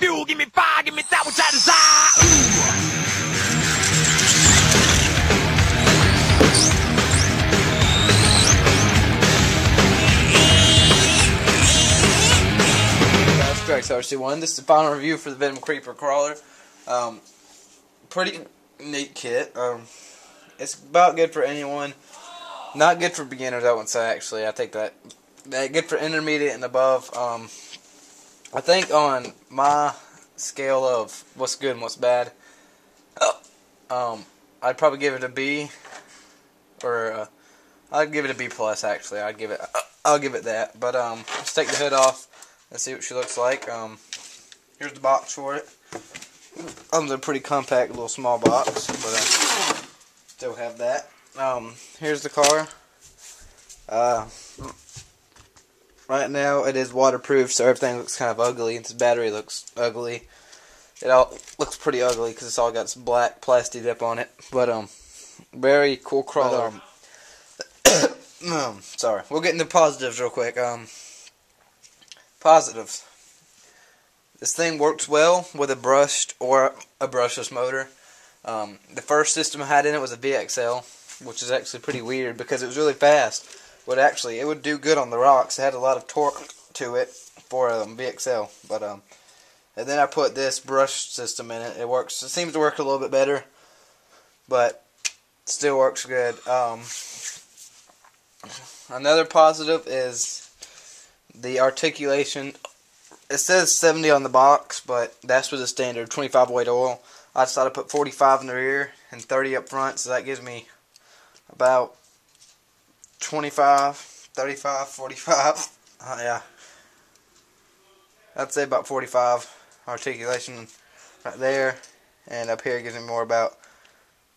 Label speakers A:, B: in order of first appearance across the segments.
A: fuel, give me fire, give me that which I desire. Ooh.
B: Traxxas RC1. This is the final review for the Venom Creeper Crawler. Um, pretty neat kit. Um, it's about good for anyone. Not good for beginners, I wouldn't say, actually. I think that, that good for intermediate and above. Um, I think on my scale of what's good and what's bad, um, I'd probably give it a B, or uh, I'd give it a B plus. Actually, I'd give it, I'll give it that. But um, let's take the hood off and see what she looks like. Um, here's the box for it. Um, a pretty compact little small box, but uh, still have that. Um, here's the car. Uh, right now it is waterproof, so everything looks kind of ugly. Its battery looks ugly. It all looks pretty ugly because it's all got some black plastic dip on it. But um, very cool crawler. Um, um, sorry, we'll get into positives real quick. Um, positives. This thing works well with a brushed or a brushless motor. Um, the first system I had in it was a VXL, which is actually pretty weird because it was really fast. But actually, it would do good on the rocks. It had a lot of torque to it for um, VXL. But um, and then I put this brush system in it. It works. It seems to work a little bit better, but still works good. Um, another positive is the articulation. It says 70 on the box, but that's with the standard 25 weight oil. I decided to put 45 in the rear and 30 up front, so that gives me about 25, 35, 45. Uh, yeah. I'd say about 45 articulation right there. And up here gives me more about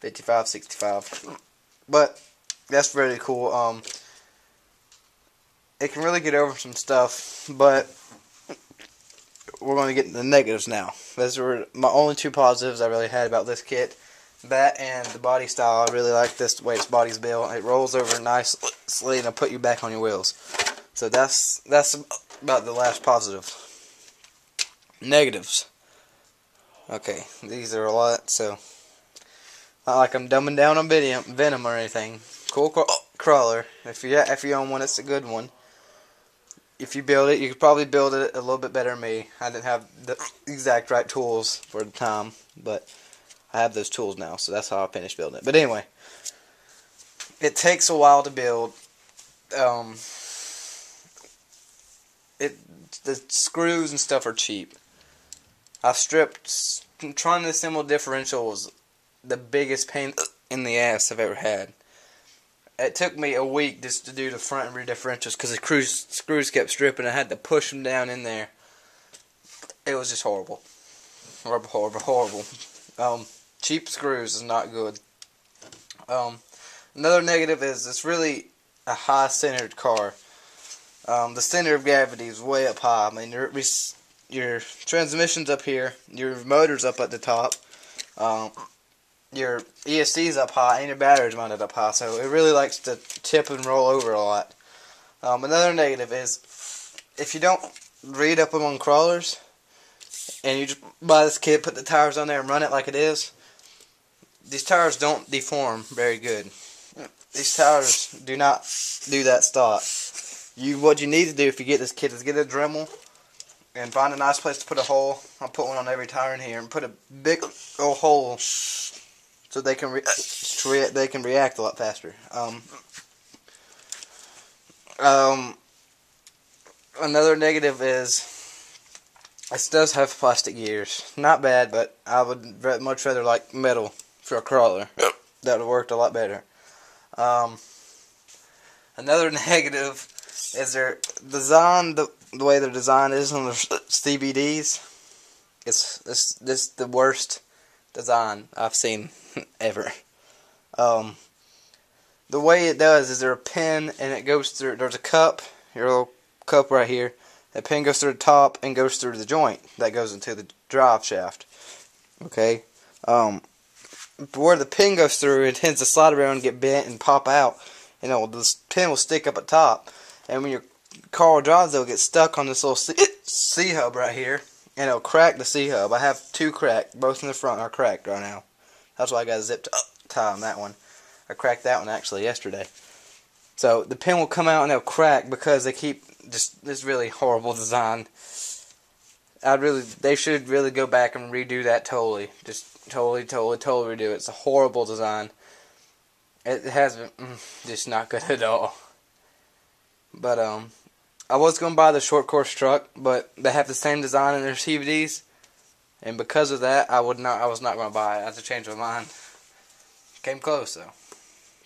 B: 55, 65. But that's really cool. Um, it can really get over some stuff, but we're going to get into the negatives now. Those were my only two positives I really had about this kit. That and the body style. I really like this way its body's built. It rolls over nicely and it'll put you back on your wheels. So that's that's about the last positive. Negatives. Okay, these are a lot, so not like I'm dumbing down on Venom, Venom or anything. Cool craw- crawler. If you if you own one, it's a good one. If you build it, you could probably build it a little bit better than me. I didn't have the exact right tools for the time, but I have those tools now, so that's how I finished building it. But anyway, it takes a while to build. Um, it the screws and stuff are cheap. I stripped trying to assemble differential was the biggest pain in the ass I've ever had. It took me a week just to do the front and rear differentials because the screws, screws kept stripping. I had to push them down in there. It was just horrible, horrible, horrible, horrible. Um, cheap screws is not good. Um, another negative is it's really a high centered car. Um, the center of gravity is way up high. I mean, your your transmission's up here, your motor's up at the top, um, your ESC's up high, and your battery's mounted up high. So it really likes to tip and roll over a lot. Um, another negative is if you don't read up on crawlers, and you just buy this kit, put the tires on there, and run it like it is, these tires don't deform very good. These tires do not do that stock. You what you need to do if you get this kit is get a Dremel and find a nice place to put a hole. I'll put one on every tire in here and put a big old hole so they can they can react a lot faster. Um, um, another negative is it does have plastic gears. Not bad, but I would much rather like metal for a crawler. That would have worked a lot better. Um, another negative is their design, the, the way their design is on the CVDs. It's this this the worst design I've seen ever. Um, the way it does is there a pin and it goes through. There's a cup, your little cup right here. That pin goes through the top and goes through the joint that goes into the drive shaft. Okay. Um, where the pin goes through, it tends to slide around and get bent and pop out. You know, this pin will stick up at top, and when your car drives, it'll get stuck on this little C, C hub right here, and it'll crack the C hub. I have two cracked, both in the front are cracked right now. That's why I got a zip tie on that one. I cracked that one actually yesterday. So the pin will come out and it'll crack because they keep just this really horrible design. I'd really, they should really go back and redo that totally. Just totally, totally, totally redo it. It's a horrible design. It has been mm, just not good at all. But um, I was gonna buy the short course truck, but they have the same design in their CVDs, and because of that, I would not. I was not gonna buy it. I had to change my mind. Came close though,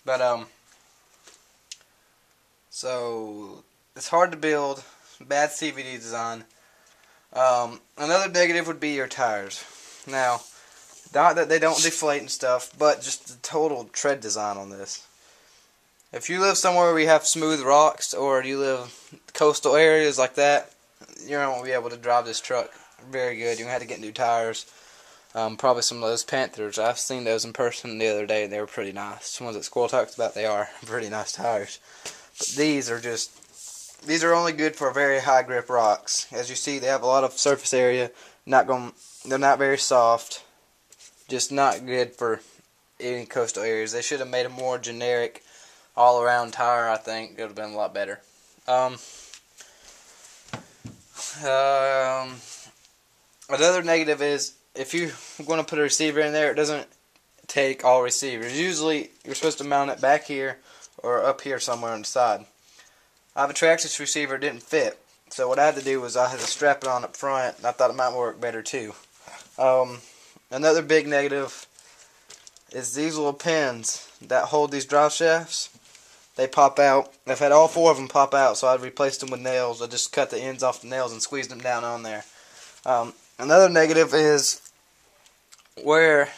B: but um. So it's hard to build. Bad CVD design. Um, another negative would be your tires. Now, not that they don't deflate and stuff, but just the total tread design on this. If you live somewhere where you have smooth rocks, or you live coastal areas like that, you're not going to be able to drive this truck very good. You're going to have to get new tires. Um, probably some of those Panthers. I've seen those in person the other day, and they were pretty nice. The ones that Squirrel talks about, they are pretty nice tires. But these are just these are only good for very high grip rocks. As you see, they have a lot of surface area. Not going, they're not very soft. Just not good for any coastal areas. They should have made a more generic, all-around tire. I think it would have been a lot better. Um, um, another negative is if you want to put a receiver in there, it doesn't take all receivers. Usually, you're supposed to mount it back here or up here somewhere on the side. I have a Traxxas receiver didn't fit. So what I had to do was I had to strap it on up front. I thought it might work better too. Um, another big negative is these little pins that hold these drive shafts. They pop out. I've had all four of them pop out, so I replaced them with nails. I just cut the ends off the nails and squeezed them down on there. Um, another negative is where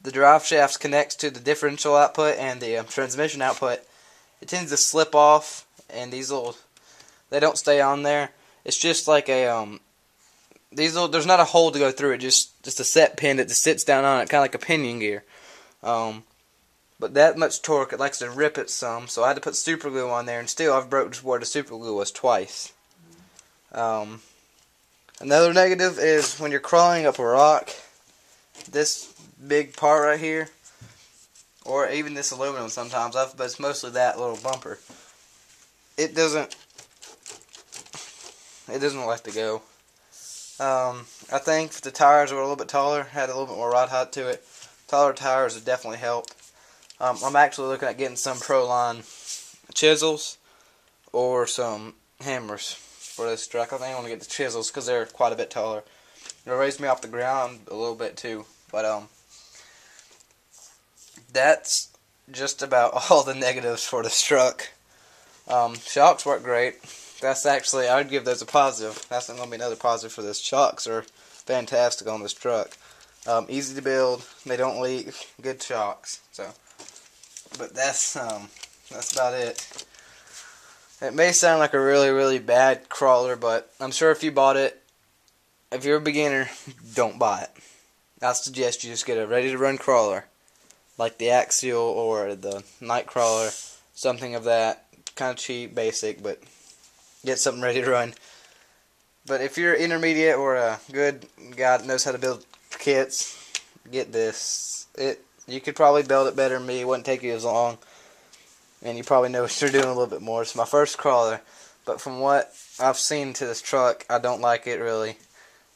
B: the drive shafts connects to the differential output and the um, transmission output. It tends to slip off and these little they don't stay on there. It's just like a um these little there's not a hole to go through it, just just a set pin that just sits down on it, kind of like a pinion gear. Um, but that much torque, it likes to rip it some, so I had to put super glue on there, and still I've broke where the super glue was twice. Um, another negative is when you're crawling up a rock, this big part right here, or even this aluminum sometimes, but it's mostly that little bumper it doesn't it doesn't like to go. Um, I think if the tires were a little bit taller, had a little bit more ride height to it, taller tires would definitely help. Um, I'm actually looking at getting some Proline chisels or some hammers for this truck. I think I want to get the chisels because they're quite a bit taller. It'll raise me off the ground a little bit too. But um, that's just about all the negatives for this truck. Um, shocks work great. That's actually, I would give those a positive. That's going to be another positive for this. Shocks are fantastic on this truck. Um, easy to build. They don't leak. Good shocks. So, but that's um, that's about it. It may sound like a really really bad crawler, but I'm sure if you bought it, if you're a beginner, don't buy it. I suggest you just get a ready to run crawler, like the Axial or the Nightcrawler, something of that kind of cheap, basic, but get something ready to run. But if you're intermediate or a good guy that knows how to build kits, get this. It you could probably build it better than me. It wouldn't take you as long, and you probably know what you're doing a little bit more. It's my first crawler, but from what I've seen to this truck, I don't like it really.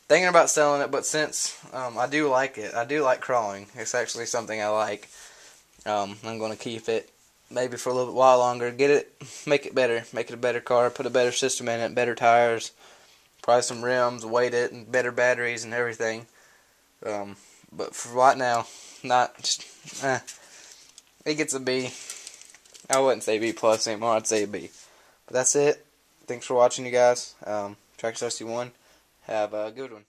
B: Thinking about selling it, but since um, I do like it, I do like crawling. It's actually something I like. Um, I'm going to keep it maybe for a little while longer. Get it, make it better, make it a better car, put a better system in it, better tires, probably some rims, weight it, and better batteries and everything. Um, but for right now, not just, eh, it gets a B. I wouldn't say B plus anymore. I'd say B. But that's it. Thanks for watching, you guys. Um, Traxxas RC1. Have a good one.